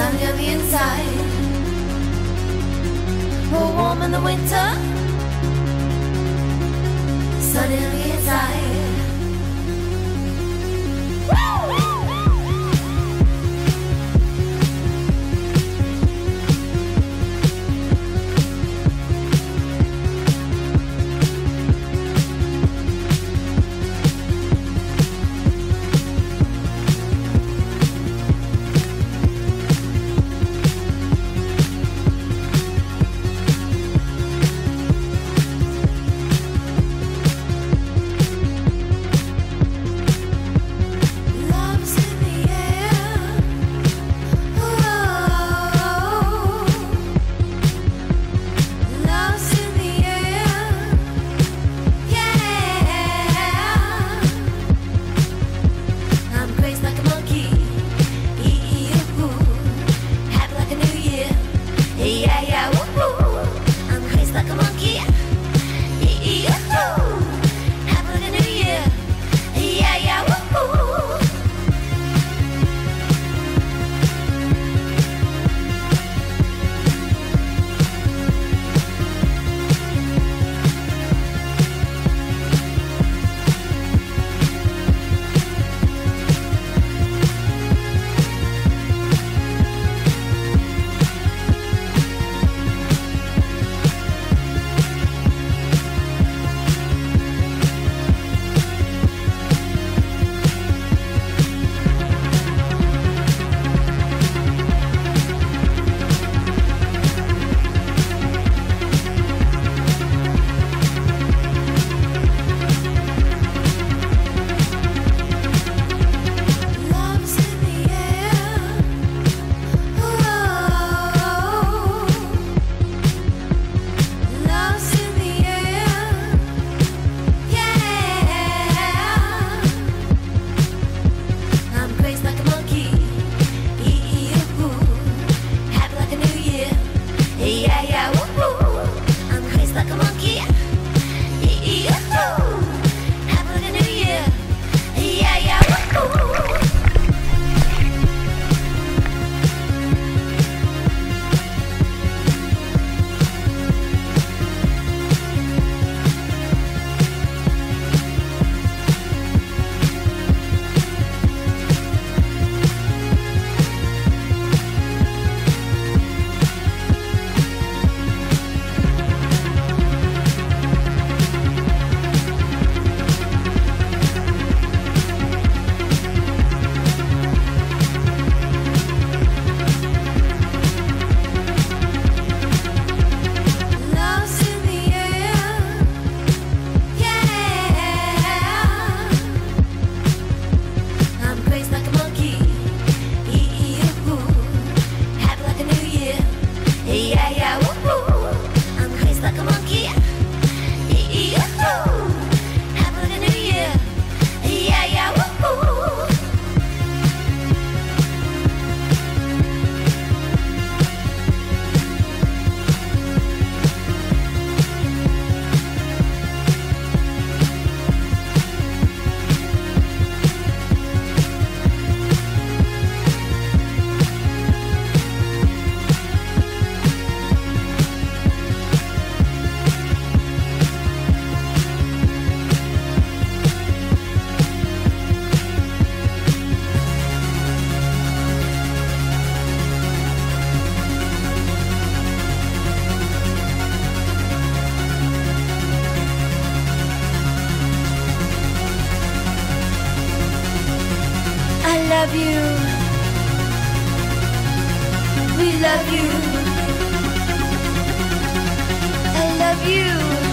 sunny on the inside. We're warm in the winter, sunny on the inside. love you. We love you. I love you.